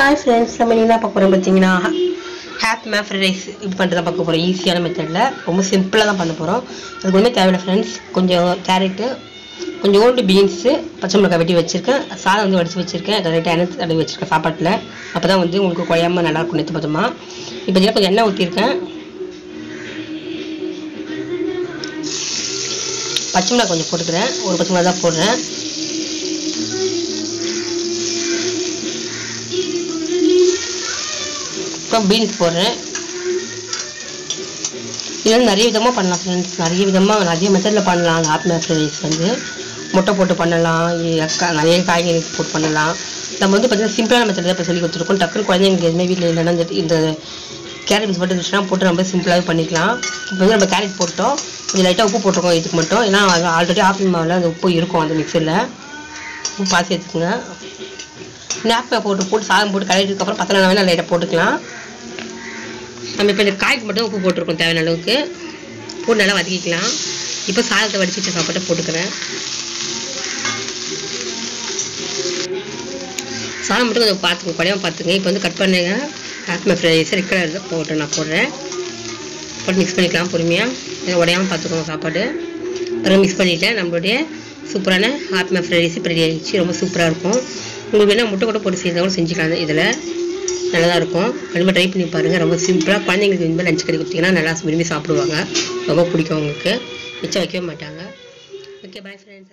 Hi friends நம்ம என்ன பார்க்க போகிறோம் பார்த்தீங்கன்னா ஹேப் மே ஃப்ரைட் ரைஸ் இது பண்ணுறது தான் பார்க்க போகிறோம் ஈஸியான மெத்தடில் ரொம்ப சிம்பிளாக தான் பண்ண போகிறோம் அதுக்கு ஒன்றும் தேவையில்லை ஃப்ரெண்ட்ஸ் கொஞ்சம் கேரட்டு கொஞ்சம் ஓல்டு பீன்ஸு பச்சை மிளகாய் வெட்டி வச்சுருக்கேன். சாதம் வந்து வடித்து வச்சுருக்கேன். கரெக்டாக எண்ணெய் தடவி வச்சுருக்கேன் சாப்பாட்டில். அப்போ தான் வந்து உங்களுக்கு குழையாமல் நல்லாயிருக்கும் நேற்று பார்த்தோமா இப்போ இதில் கொஞ்சம் எண்ணெய் ஊற்றிருக்கேன் பச்சை மிளகாய் கொஞ்சம் போட்டுக்கிறேன். ஒரு பச்சை மிளகாய் தான் போடுறேன். அப்புறம் பீன்ஸ் போடுறேன் இது வந்து நிறைய விதமாக பண்ணலாம் ஃப்ரெண்ட்ஸ் நிறைய விதமாக நிறைய மெத்தடில் பண்ணலாம். அந்த ஆத்மா ரைஸ் வந்து முட்டை போட்டு பண்ணலாம். நிறைய காய்கறி போட்டு பண்ணலாம். நம்ம வந்து பார்த்தீங்கன்னா சிம்பிளான மெத்தட் தான் இப்போ சொல்லி கொடுத்துருக்கோம். டக்குனு குழந்தைங்க எதுவுமே வீட்டில் இல்லைன்னா இந்த இந்த கேரட் பீன்ஸ் மட்டும் இருந்துச்சுன்னா போட்டு நம்ம சிம்பிளாகவே பண்ணிக்கலாம். இப்போ வந்து நம்ம கேரட் போட்டோம் கொஞ்சம் லைட்டாக உப்பு போட்டிருக்கோம் இதுக்கு மட்டும். ஏன்னா ஆல்ரெடி ஆப்பிள் மாவில் அந்த உப்பு இருக்கும் அந்த மிக்சரில் உப்பு பாசி எடுத்துக்கோங்க. நாப்பை போட்டு போட்டு சாதம் போட்டு கழுவிட்டதுக்கப்புறம் அப்புறம் பத்தலை வேணால் லைட்டாக போட்டுக்கலாம். நம்ம இப்போ இந்த காய்க்கு மட்டும் உப்பு போட்டிருக்கோம் தேவையான அளவுக்கு. போட்டு நல்லா வதக்கிக்கலாம். இப்போ சாதத்தை வடிச்சு வச்ச சாப்பாட்டை போட்டுக்கிறேன். சாதம் மட்டும் கொஞ்சம் பார்த்துக்கோங்க குறையாம பார்த்துங்க இப்போ வந்து கட் பண்ணுங்க. ஆத்மா ஃப்ரைஸ் ரெட் கலர் போட்டு நான் போடுறேன். போட்டு மிக்ஸ் பண்ணிக்கலாம் பொறுமையாக உடையாமல் பார்த்துக்கோங்க சாப்பாடு. அப்புறம் மிக்ஸ் பண்ணிவிட்டேன் நம்மளுடைய சூப்பரான ஆத்மா ஃப்ரைஸ் இப்போ ரெடி ஆகிடுச்சு ரொம்ப சூப்பராக இருக்கும். உங்களுக்கு வேணால் முட்டை கூட போட்டு செய்யறதா கூட செஞ்சுக்கலாம் இதில் நல்லா தான் இருக்கும். கண்டிப்பாக ட்ரை பண்ணி பாருங்கள் ரொம்ப சிம்பிளாக குழந்தைங்களுக்கு இனிமேல் லஞ்ச் கறி கொடுத்தீங்கன்னா நல்லா விரும்பி சாப்பிடுவாங்க. ரொம்ப பிடிக்கும் அவங்களுக்கு மிச்சம் வைக்கவே மாட்டாங்க. Okay bye friends